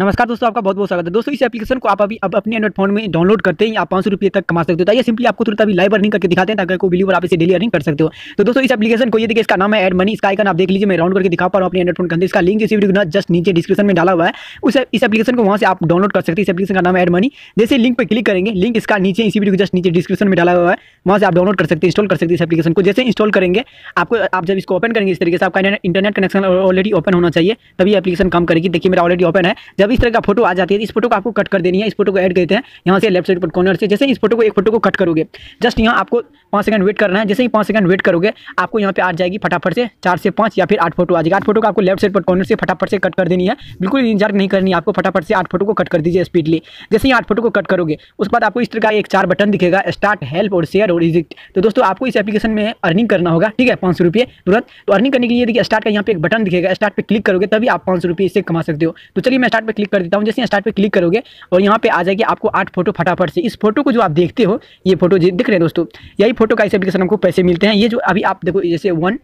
नमस्कार दोस्तों, आपका बहुत बहुत स्वागत है। दोस्तों, इस एप्लीकेशन को आप अभी अब अपने एंड्रॉइड फ़ोन में डाउनलोड करते हैं आप पाँच सौ रुपये तक कमा सकते हो। तो ये सिंपली आपको तुरंत अभी लाइव अर्निंग करके दिखाते हैं ताकि कोई बिलीवर आप इसे डेली अर्निंग कर सकते हो। तो दोस्तों, इस एप्लीकेशन को ये देखिए, इसका नाम है एड मनी इसका आइकन आप देख लीजिए, मैं राउंड करके दिखा पा रहा हूँ अपने एंड्रॉइड फ़ोन के अंदर। इसका लिंक इसी वीडियो जस्ट नीचे डिस्क्रिप्शन में डाला हुआ है। उस इस एप्लीकेशन को वहाँ से आप डाउनलोड कर सकते हैं। इस एप्लीकेशन का नाम है एड मनी जैसे लिंक पर क्लिक करेंगे लिंक इसका नीचे, इसी वीडियो जस्ट नीचे डिस्क्रिप्शन में डाला हुआ है। वहाँ से आप डाउनलोड कर सकते हैं इंस्टॉल कर सकते हैं इस एप्लीकेशन को। जैसे इंस्टॉल करेंगे, आपको आप जब इसको ओपन करेंगे, इस तरीके से आपका इंटरनेट कनेक्शन ऑलरेडी ओपन होना चाहिए, तभी एप्लीकेशन काम करेगी। देखिए, मेरा ऑलरेडी ओपन है। जब इस तरह का फ़ोटो आ जाती है। इस फ़ोटो को आपको कट कर देनी है। इस फ़ोटो को ऐड करते हैं। यहाँ से लेफ़्ट साइड पर कॉर्नर से। जैसे इस फ़ोटो को, एक फ़ोटो को कट करोगे जस्ट यहाँ आपको पाँच सेकंड वेट करना है। जैसे ही पाँच सेकंड वेट करोगे, आपको यहाँ पे आ जाएगी फटाफट से, चार से पाँच या फिर आठ फ़ोटो आ जाएगा। आठ फ़ोटो को आपको लेफ़्ट साइड पर कॉर्नर से फटाफट से कट कर देनी है। बिल्कुल इंतज़ार नहीं करनी आपको, फटाफट से आठ फ़ोटो को कट कर दीजिए स्पीडली जैसे ही आठ फ़ोटो को कट करोगे उसके बाद आपको इस तरह का एक चार बटन दिखेगा स्टार्ट हेल्प और शेयर और इजिट तो दोस्तों, आपको इस एप्लीकेशन में अर्निंग करना होगा, ठीक है? पाँच सौ रुपये तुरंत। तो अर्निंग करने के लिए देखिए स्टार्ट का यहाँ पे एक बटन दिखेगा। स्टार्ट पे क्लिक करोगे, तभी आप पाँच सौ रुपये इससे कमा सकते हो। तो चलिए, मैं स्टार्ट पे क्लिक कर देता हूँ। जैसे स्टार्ट पे क्लिक करोगे, और यहाँ पे आ जाएगी आपको आठ फ़ोटो फटाफट से। इस फ़ोटो को जो आप देखते हो, ये फ़ोटो दिख रहे हैं दोस्तों? यही फ़ोटो का इस एप्लीकेशन हमको पैसे मिलते हैं। ये जो अभी आप देखो जैसे वन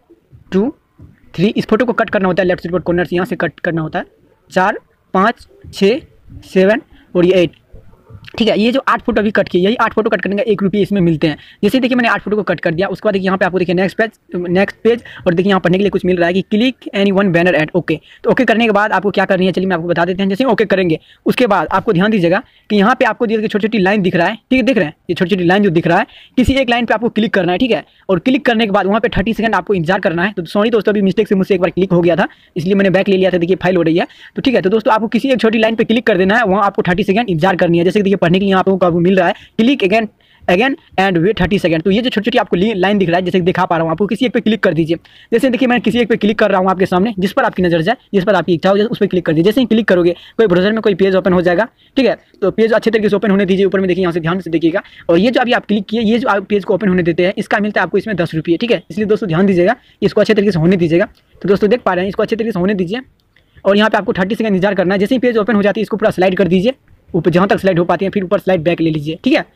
टू थ्री इस फ़ोटो को कट करना होता है। लेफ़्ट साइड पर कॉर्नर से यहाँ से कट करना होता है। चार, पाँच छः सेवन और ये एट ठीक है, ये जो आठ फ़ोटो अभी कट किया यही आठ फ़ोटो कट करने का एक रुपये इसमें मिलते हैं। जैसे देखिए मैंने आठ फ़ोटो को कट कर दिया, उसके बाद देखिए यहाँ पे आपको देखिए नेक्स्ट पेज नेक्स्ट पेज और देखिए यहाँ पढ़ने के लिए कुछ मिल रहा है कि click any one banner ad okay तो ओके करने के बाद आपको क्या करनी है, चलिए मैं आपको बता देते हैं, जैसे ओके करेंगे, उसके बाद आपको ध्यान दीजिएगा कि यहाँ पे आपको छोटी छोटी लाइन दिख रहा है, ठीक है, देख रहे हैं, ये छोटी छोटी लाइन जो दिख रहा है, किसी एक लाइन पर आपको क्लिक करना है, ठीक है, और क्लिक करने के बाद वहाँ पर थर्टी सेकंड आपको इंतज़ार करना है तो सॉरी दोस्तों, अभी मिस्टेक से मुझसे एक बार क्लिक हो गया था, इसलिए मैंने बैक ले लिया था, देखिए फ़ाइल हो रही है तो ठीक है तो दोस्तों आपको किसी एक छोटी लाइन पर क्लिक कर देना है, वहाँ आपको थर्टी सेकंड इंतज़ार करनी है, जैसे देखिए पढ़ने के लिए आपको मिल रहा है। Click again again and wait thirty second तो ये जो छोटी छोटी आपको लाइन दिख रहा है, जैसे दिखा पा रहा हूँ आपको, किसी एक पे क्लिक कर दीजिए। जैसे देखिए मैं किसी एक पे क्लिक कर रहा हूँ आपके सामने, जिस पर आपकी नज़र जाए, जिस पर आपकी इच्छा हो जाए, उस पर क्लिक कर दीजिए। जैसे ही क्लिक करोगे, कोई ब्राउज़र में कोई पेज ओपन हो जाएगा, ठीक है? तो पेज अच्छे तरीके से ओपन होने दीजिए। ऊपर में देखिए, यहाँ से ध्यान से देखिएगा। और ये जो अभी आप क्लिक किए, ये जो आप पेज को ओपन होने देते हैं, इसका मिलता है आपको इसमें दस रुपये, ठीक है? इसलिए दोस्तों ध्यान दीजिएगा, इसको अच्छे तरीके से होने दीजिएगा। तो दोस्तों देख पा रहे हैं, इसको अच्छे तरीके से होने दीजिए। और यहाँ पे आपको थर्टी सेकंड इंतज़ार करना है। जैसे ही पेज ओपन हो जाती है, इसको पूरा स्लाइड कर दीजिए। ऊपर जहाँ तक स्लाइड हो पाती है, फिर ऊपर स्लाइड बैक ले लीजिए, ठीक है?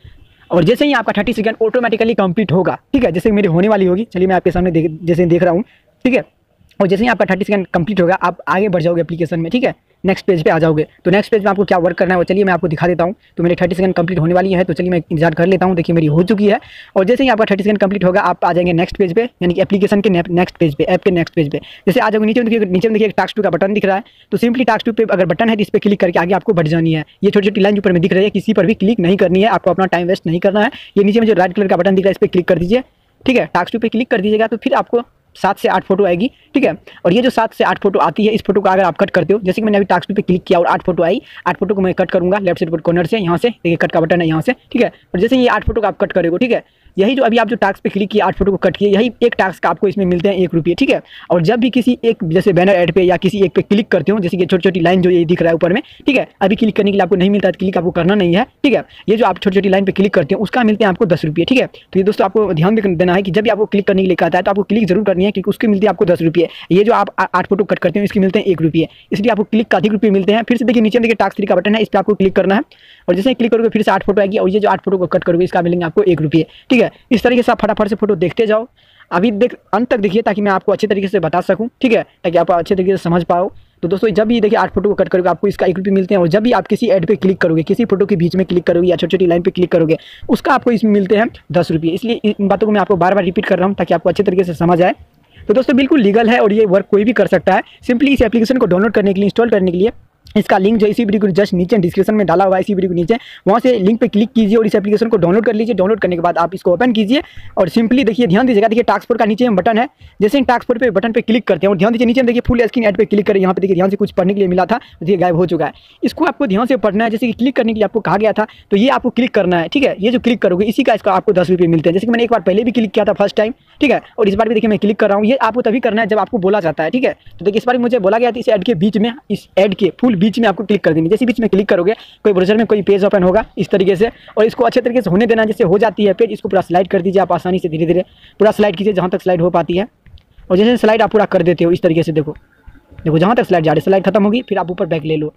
और जैसे ही आपका थर्टी सेकेंड ऑटोमेटिकली कंप्लीट होगा, ठीक है? जैसे मेरी होने वाली होगी, चलिए मैं आपके सामने देख, जैसे देख रहा हूँ, ठीक है? और जैसे ही आपका थर्टी सेकंड कंप्लीट होगा, आप आगे बढ़ जाओगे एप्लीकेशन में, ठीक है? नेक्स्ट पेज पे आ जाओगे। तो नेक्स्ट पेज में आपको क्या वर्क करना है वो चलिए मैं आपको दिखा देता हूँ। तो मेरी थर्टी सेकंड कंप्लीट होने वाली है तो चलिए मैं इंतज़ार कर लेता हूँ। देखिए, मेरी हो चुकी है। और जैसे ही आपका थर्टी सेकंड कंप्लीट होगा, आप आ जाएँगे नेक्स्ट पेज पे, यानी कि एप्लीकेशन के नेक्स्ट पेज पे ऐप के नेक्स्ट पेज पे। जैसे आ जाओगे, नीचे देखिए नीचे देखिए टाक्स टू का बटन दिख रहा है। तो सिंपली टाक्स टू पे अगर बटन है तो इस पर क्लिक करके आगे आपको बढ़ जानी है। ये छोटी छोटी लाइन ऊपर में दिख रही है, किसी पर भी क्लिक नहीं करनी है। आपको अपना टाइम वेस्ट नहीं करना है। ये नीचे में जो रेड कलर का बटन दिख रहा है, इस पर क्लिक कर दीजिए। ठीक है? टाक्स टू पे क्लिक कर दीजिएगा तो फिर आपको सात से आठ फ़ोटो आएगी, ठीक है? और ये जो सात से आठ फ़ोटो आती है, इस फ़ोटो का अगर आप कट करते हो, जैसे कि मैंने अभी टास्क पे क्लिक किया और आठ फ़ोटो आई, आठ फ़ोटो को मैं कट करूँगा लेफ़्ट साइड पर कॉर्नर से, यहाँ से, देखिए कट का बटन है यहाँ से, ठीक है? और जैसे ये आठ फ़ोटो का आप कट करेगा, ठीक है? यही जो अभी आप जो टास्क पे क्लिक किया आठ फ़ोटो को कट किए, यही एक टास्क का आपको इसमें मिलते हैं एक रुपये ठीक है? और जब भी किसी एक, जैसे बैनर एड पे या किसी एक पे क्लिक करते हो, जैसे कि छोटी छोटी लाइन जो ये दिख रहा है ऊपर में, ठीक है? अभी क्लिक करने के लिए आपको नहीं मिलता है क्लिक आपको करना नहीं है, ठीक है? ये जो आप छोटी छोटी लाइन पर क्लिक करते हैं, उसका मिलते हैं आपको दस रुपये ठीक है? तो ये दोस्तों आपको ध्यान देना है कि जब भी आपको क्लिक करने के लिए कहता है तो आपको क्लिक ज़रूर करनी है, क्योंकि उसके मिलते हैं आपको दस रुपये ये जो आप आठ फ़ोटो कट करते हैं, इसके मिलते हैं एक रुपये इसलिए आपको क्लिक का अधिक रुपये मिलते हैं। फिर से देखिए, नीचे देखिए टास्क थ्री का बटन है, इस पर आपको क्लिक करना है। और जैसे क्लिक करोगे, फिर से आठ फ़ोटो आएगी, और ये जो आठ फ़ोटो को कट करोगे, इसका मिलेंगे आपको एक रुपये ठीक है? इस तरीके से आप फटाफट से फ़ोटो देखते जाओ। अभी देख, अंत तक देखिए ताकि मैं आपको अच्छे तरीके से बता सकूँ, ठीक है? ताकि आप अच्छे तरीके से समझ पाओ। तो दोस्तों, जब भी देखिए आठ फ़ोटो को कट करोगे, आपको इसका एक रुपये मिलते हैं और जब भी आप किसी एड पे क्लिक करोगे, किसी फ़ोटो के बीच में क्लिक करोगे या छोटी छोटी लाइन पे क्लिक करोगे, उसका आपको इसमें मिलते हैं दस रुपये। इसलिए इन बातों को मैं आपको बार बार रिपीट कर रहा हूँ ताकि आपको अच्छे तरीके से समझ आए। तो दोस्तों, बिल्कुल लीगल है और ये वर्क कोई भी कर सकता है। सिंपली इस एप्लीकेशन को डाउनलोड करने के लिए, इंस्टॉल करने के लिए इसका लिंक जो इसी वीडियो को जस्ट नीचे डिस्क्रिप्शन में डाला हुआ है, इसी वीडियो को नीचे। वहाँ से लिंक पे क्लिक कीजिए और इस एप्लीकेशन को डाउनलोड कर लीजिए। डाउनलोड करने के बाद आप इसको ओपन कीजिए और सिंपली देखिए, ध्यान दीजिएगा, देखिए टास्कपोर्ट का नीचे बटन है। जैसे ही टास्कपोर्ट पे बटन पे क्लिक करते हैं और ध्यान दीजिए, नीचे देखिए फुल स्क्रीन एड पर क्लिक करें। यहाँ पे देखिए, ध्यान से कुछ पढ़ने के लिए मिला था देखिए गायब हो चुका है। इसको आपको ध्यान से पढ़ना है, जैसे कि क्लिक करने के लिए आपको कहा गया था तो ये आपको क्लिक करना है, ठीक है? ये जो क्लिक करोगे, इसी का इसका आपको दस रुपये मिलते हैं। जैसे कि मैंने एक बार पहले भी क्लिक किया था फ़र्स्ट टाइम ठीक है? और इस बार भी देखिए मैं क्लिक कर रहा हूँ। ये आपको तभी करना है जब आपको बोला जाता है, ठीक है? तो देखिए इस बार मुझे बोला गया था, इस एड के बीच में, इस एड के फुल बीच में आपको क्लिक कर देनी जैसे बीच में क्लिक करोगे, कोई ब्रोजर में कोई पेज ओपन होगा, इस तरीके से, और इसको अच्छे तरीके से होने देना, जैसे हो जाती है पेज इसको पूरा स्लाइड कर दीजिए आप आसानी से धीरे धीरे पूरा स्लाइड कीजिए जहाँ तक स्लाइड हो पाती है। और जैसे स्लाइड आप पूरा कर देते हो, इस तरीके से देखो। देखो, जहाँ तक स्लाइड जा रही है स्लाइड खत्म होगी, फिर आप ऊपर बैक ले लो।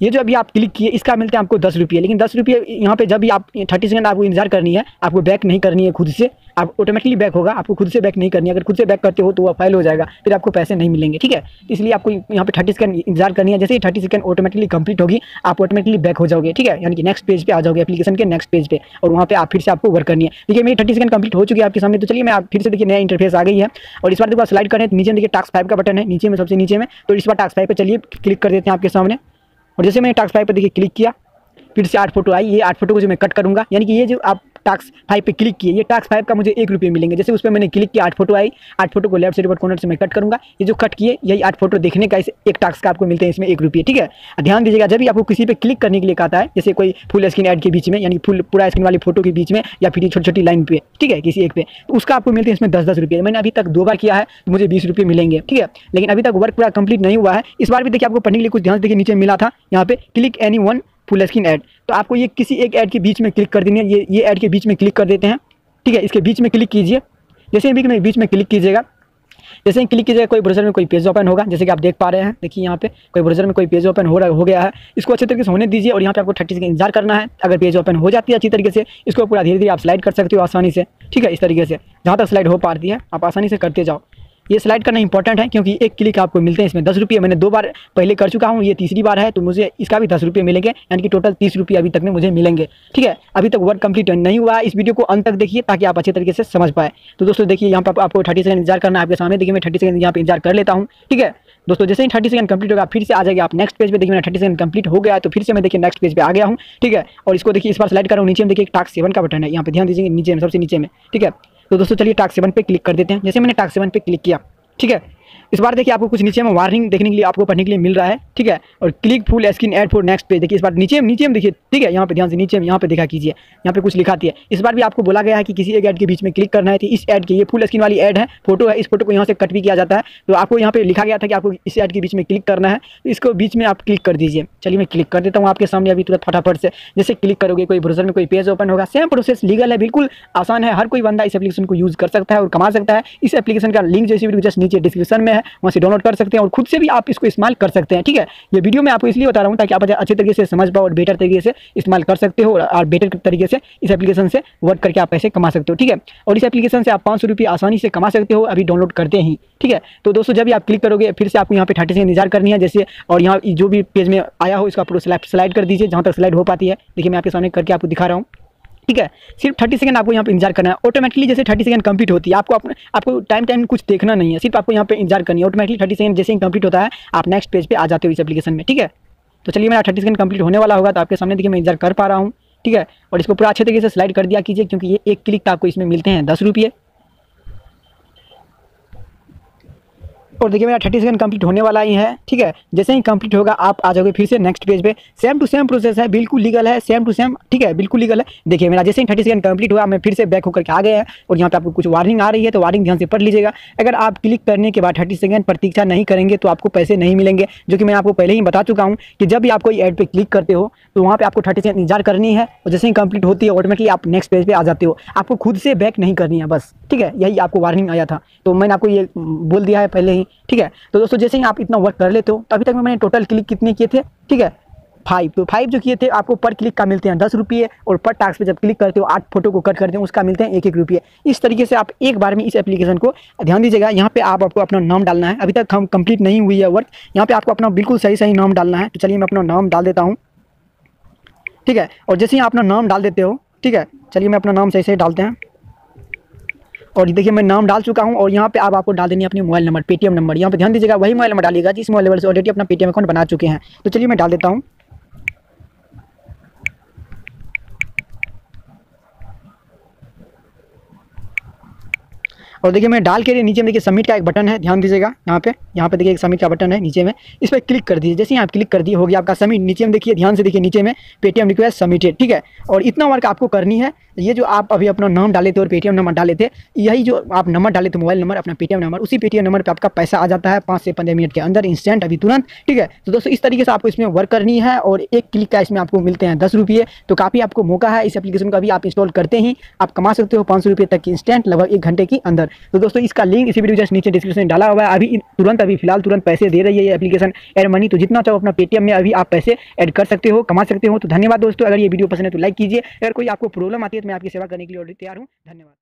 ये जो अभी आप क्लिक किए, इसका मिलते हैं आपको दस रुपये। लेकिन दस रुपये यहाँ पे जब भी आप थर्टी सेकंड आपको इंतज़ार करनी है, आपको बैक नहीं करनी है खुद से, आप ऑटोमेटिकली बैक होगा, आपको खुद से बैक नहीं करनी है। अगर खुद से बैक करते हो तो वह फ़ाइल हो जाएगा, फिर आपको पैसे नहीं मिलेंगे, ठीक है? इसलिए आपको यहाँ पे थर्टी सेकंड इंतज़ार करनी है। जैसे ही थर्टी सेकंड ऑटोमेटिकली कंप्लीट होगी, आप ऑटोमेटिकली बैक हो जाओगे, ठीक है? यानी कि नेक्स्ट पेज पे आ जाओगे एप्लीकेशन के नेक्स्ट पेज पे, और वहाँ पे आप फिर से आपको वर्क करनी है। देखिए, मेरी थर्टी सेकंड कंप्लीट हो चुकी है आपके सामने तो चलिए मैं आप फिर से देखिए, नया इंटरफेस आ गई है। और इस बार देखो स्लाइड करें नीचे देखिए टास्क फाइव का बटन है, नीचे में, सबसे नीचे में। तो इस बार टास्क फाइव पर चलिए क्लिक कर देते हैं आपके सामने। और जैसे मैंने टास्क फाइव पर देखिए क्लिक किया, फिर से आठ फ़ोटो आई, ये आठ फ़ोटो को जो मैं कट करूँगा, यानी कि ये जो आप टास्क फाइव पे क्लिक किए, ये टास्क फाइव का मुझे एक रुपये मिलेंगे। जैसे उस पर मैंने क्लिक किया, आठ फ़ोटो आई, आठ फ़ोटो को लेफ़्ट साइड पर कॉर्नर से मैं कट करूँगा। ये जो कट किए, यही आठ फ़ोटो देखने का इस एक टास्क का आपको मिलते हैं इसमें एक रुपये, ठीक है? ध्यान दीजिएगा, जब भी आपको किसी पर क्लिक करने के लिए कहता है, जैसे कोई फुल स्क्रीन एड के बीच में, यानी फुल पूरा स्क्रीन वाली फ़ोटो के बीच में, या फिर छोटी छोटी लाइन पे, ठीक है, किसी एक पे तो उसका आपको मिलते हैं इसमें दस दस रुपये। मैंने अभी तक दो बार किया है तो मुझे बीस रुपये मिलेंगे, ठीक है? लेकिन अभी तक वर्क पूरा कंप्लीट नहीं हुआ है। इस बार भी देखिए, आपको पढ़ने के लिए कुछ ध्यान देखिए, नीचे मिला था, यहाँ पे click any one full screen ad. तो आपको ये किसी एक ऐड के बीच में क्लिक कर देनी है। ये ये ऐड के बीच में क्लिक कर देते हैं। ठीक है, इसके बीच में क्लिक कीजिए। जैसे भी बीच में क्लिक कीजिएगा। जैसे ही क्लिक कीजिएगा, कोई ब्राउज़र में कोई पेज ओपन होगा। जैसे कि आप देख पा रहे हैं, देखिए यहाँ पे कोई ब्राउज़र में कोई पेज ओपन हो रहा, हो गया है। इसको अच्छे तरीके से होने दीजिए और यहाँ पे आपको थर्टी सेकंड इंतज़ार करना है। अगर पेज ओपन हो जाती है अच्छी तरीके से, इसको पूरा धीरे धीरे आप स्लाइड कर सकते हो आसानी से। ठीक है, इस तरीके से। जहाँ तक स्लाइड हो पाती है, आप आसानी से करते जाओ। ये स्लाइड करना इंपॉर्टेंट है क्योंकि एक क्लिक आपको मिलते हैं, इसमें दस रुपये मैंने दो बार पहले कर चुका हूँ, ये तीसरी बार है तो मुझे इसका भी दस रुपये मिलेंगे, यानी कि टोटल तीस रुपये अभी तक में मुझे मिलेंगे, ठीक है? अभी तक वर्क कंप्लीट नहीं हुआ, इस वीडियो को अंत तक देखिए ताकि आप अच्छे तरीके से समझ पाए। तो दोस्तों देखिए, यहाँ पर आपको थर्टी सेकंड इंतज़ार करना आपके सामने देखिए मैं थर्टी सेकंड यहाँ पर इंतज़ार कर लेता हूँ, ठीक है? दोस्तों जैसे ही थर्टी सेकंड कंप्लीट होगा, फिर से आ जाएगा आप नेक्स्ट पेज पे देखिए, मेरा थर्टी सेकंड कंप्लीट हो गया तो फिर से मैं देखिए नेक्स्ट पेज पे आ गया हूँ, ठीक है? और इसको देखिए इस बार स्लाइड कर, नीचे में देखिए टास्क सेवन का बटन है, यहाँ पे ध्यान दीजिए, नीचे में, सबसे नीचे में, ठीक है? तो दोस्तों चलिए टास्क सेवन पे क्लिक कर देते हैं। जैसे मैंने टास्क सेवन पे क्लिक किया, ठीक है? इस बार देखिए आपको कुछ नीचे में वार्निंग देखने के लिए, आपको पढ़ने के लिए मिल रहा है, ठीक है? और click full screen ad for next page देखिए, इस बार नीचे में नीचे में देखिए, ठीक है? यहाँ पे ध्यान से, नीचे में, यहाँ पे देखा कीजिए, यहाँ पे कुछ लिखाती है। इस बार भी आपको बोला गया है कि किसी एक ऐड के बीच में क्लिक करना है तो इस ऐड की, ये फुल स्क्रीन वाली ऐड है फ़ोटो है, इस फ़ोटो को यहाँ से कट भी किया जाता है। तो आपको यहाँ पे लिखा गया था कि आपको इस ऐड के बीच में क्लिक करना है तो इसको बीच में आप क्लिक कर दीजिए। चलिए, मैं क्लिक कर देता हूँ आपके सामने अभी तुरंत फटाफट से। जैसे क्लिक करोगे, कोई ब्राउज़र में कोई पेज ओपन होगा सेम प्रोसेस लीगल है, बिल्कुल आसान है, हर कोई बंदा इस एप्लीकेशन को यूज़ कर सकता है और कमा सकता है। इस एप्लीकेशन का लिंक जैसे जस्ट नीचे डिस्क्रिप्शन में है। वहाँ से डाउनलोड कर सकते हैं और खुद से भी आप इसको इस्तेमाल कर सकते हैं, ठीक है? ये वीडियो मैं आपको इसलिए बता रहा हूँ ताकि आप अच्छे तरीके से समझ पाओ और बेटर तरीके से इस्तेमाल कर सकते हो और बेटर तरीके से इस एप्लीकेशन से वर्क करके आप पैसे कमा सकते हो, ठीक है? और इस एप्लीकेशन से आप पाँच सौ रुपये आसानी से कमा सकते हो, अभी डाउनलोड करते ही, ठीक है? तो दोस्तों, जब आप क्लिक करोगे, फिर से आपको यहाँ पे थर्टी से इंतज़ार करनी है, जैसे और यहाँ जो भी पेज में आया हो, इसका पूरा स्लाइड कर दीजिए, जहाँ तक स्लाइड हो पाती है। देखिए, मैं आपके सामने करके आपको दिखा रहा हूँ। ठीक है? सिर्फ़ थर्टी सेकंड आपको यहाँ पे इंतज़ार करना है। ऑटोमेटिकली जैसे थर्टी सेकंड कंप्लीट होती है, आपको अपने आपको टाइम टाइम कुछ देखना नहीं है। सिर्फ़ आपको यहाँ पे इंतज़ार करनी है। ऑटोमेटिकली थर्टी सेकंड जैसे ही कंप्लीट होता है, आप नेक्स्ट पेज पे आ जाते हो इस एप्लीकेशन में, ठीक है? तो चलिए मेरा थर्टी सेकंड कंप्लीट होने वाला होगा तो आपके सामने देखिए मैं इंतज़ार कर पा रहा हूँ, ठीक है? और इसको पूरा अच्छे तरीके से स्लाइड कर दिया कीजिए, क्योंकि ये एक क्लिक आपको इसमें मिलते हैं दस रुपये। और देखिए मेरा थर्टी सेकंड कंप्लीट होने वाला ही है, ठीक है? जैसे ही कंप्लीट होगा, आप आ जाओगे फिर से नेक्स्ट पेज पे। सेम टू सेम प्रोसेस है, बिल्कुल लीगल है सेम टू सेम ठीक है? बिल्कुल लीगल है। देखिए मेरा जैसे ही थर्टी सेकंड कंप्लीट हुआ, मैं फिर से बैक होकर के आ गए हैं और यहाँ पे आपको कुछ वार्निंग आ रही है तो वार्निंग ध्यान से पढ़ लीजिएगा। अगर आप क्लिक करने के बाद थर्टी सेकंड प्रतीक्षा नहीं करेंगे तो आपको पैसे नहीं मिलेंगे, जो कि मैं आपको पहले ही बता चुका हूँ कि जब भी आप कोई एड पर क्लिक करते हो तो वहाँ पर आपको थर्टी सेकंड इंतज़ार करनी है और जैसे ही कंप्लीट होती है ऑटोमेटिकली आप नेक्स्ट पेज पर आ जाते हो। आपको खुद से बैक नहीं करनी है, बस, ठीक है? यही आपको वार्निंग आया था। तो मैंने आपको ये बोल दिया है पहले ही। ठीक है? तो दोस्तों, जैसे ही आप इतना वर्क कर लेते हो तो अभी तक मैंने टोटल क्लिक कितने किए थे? ठीक है? फाइव तो फाइव जो किए थे, आपको पर क्लिक का मिलते हैं दस रुपये और पर टास्क पे जब क्लिक करते हो, आठ फ़ोटो को कट करते हैं, उसका मिलते हैं एक एक रुपये। इस तरीके से आप एक बार में इस एप्लीकेशन को, ध्यान दीजिएगा, यहाँ पे आप आपको अपना नाम डालना है। अभी तक हम कंप्लीट नहीं हुई है वर्क यहाँ पे आपको अपना बिल्कुल सही सही नाम डालना है। तो चलिए मैं अपना नाम डाल देता हूँ। ठीक है? और जैसे ही आप अपना नाम डाल देते हो, ठीक है? चलिए मैं अपना नाम सही सही डालते हैं। और देखिए मैं नाम डाल चुका हूँ और यहाँ पे आप आपको डाल देनी अपनी मोबाइल नंबर, पेटीएम नंबर। यहाँ पे ध्यान दीजिएगा, वही मोबाइल नंबर डालिएगा जिस मोबाइल नंबर से ऑलरेडी अपना पेटीएम अकाउंट बना चुके हैं। तो चलिए मैं डाल देता हूँ। और देखिए मैं डाल के लिए नीचे में देखिए सबमिट का एक बटन है, ध्यान दीजिएगा, यहाँ पे यहाँ पे देखिए एक सबमिट का बटन है, नीचे में, इस पर क्लिक कर दीजिए, जैसे ही आप क्लिक कर दिए, होगी आपका सबमिट नीचे में देखिए, ध्यान से देखिए, नीचे में पेटीएम रिक्वेस्ट सबमिटेड ठीक है? और इतना वर्क आपको करनी है, ये जो आप अभी अपना नाम डाले थे और पेटीएम नंबर डाले थे, यही जो आप नंबर डाले थे मोबाइल नंबर अपना पेटीएम नंबर उसी पेटीएम नंबर पर आपका पैसा आ जाता है पाँच से पंद्रह मिनट के अंदर इंस्टेंट अभी तुरंत, ठीक है? तो दोस्तों, इस तरीके से आपको इसमें वर्क करनी है और एक क्लिक का इसमें आपको मिलते हैं दस रुपये तो काफ़ी आपको मौका है, इस एप्लीकेशन का भी आप इंस्टॉल करते ही आप कमा सकते हो पाँच सौ रुपये तक की इंस्टेंट लगभग एक घंटे के अंदर। तो दोस्तों, इसका लिंक इसी वीडियो जस्ट नीचे डिस्क्रिप्शन में डाला हुआ है। अभी तुरंत, अभी फ़िलहाल तुरंत पैसे दे रही है ये एप्लीकेशन एड मनी तो जितना चाहो अपना पेटीएम में अभी आप पैसे ऐड कर सकते हो, कमा सकते हो। तो धन्यवाद दोस्तों, अगर ये वीडियो पसंद है तो लाइक कीजिए। अगर कोई आपको प्रॉब्लम आती है तो मैं आपकी सेवा करने के लिए तैयार हूँ। धन्यवाद।